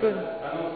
Good.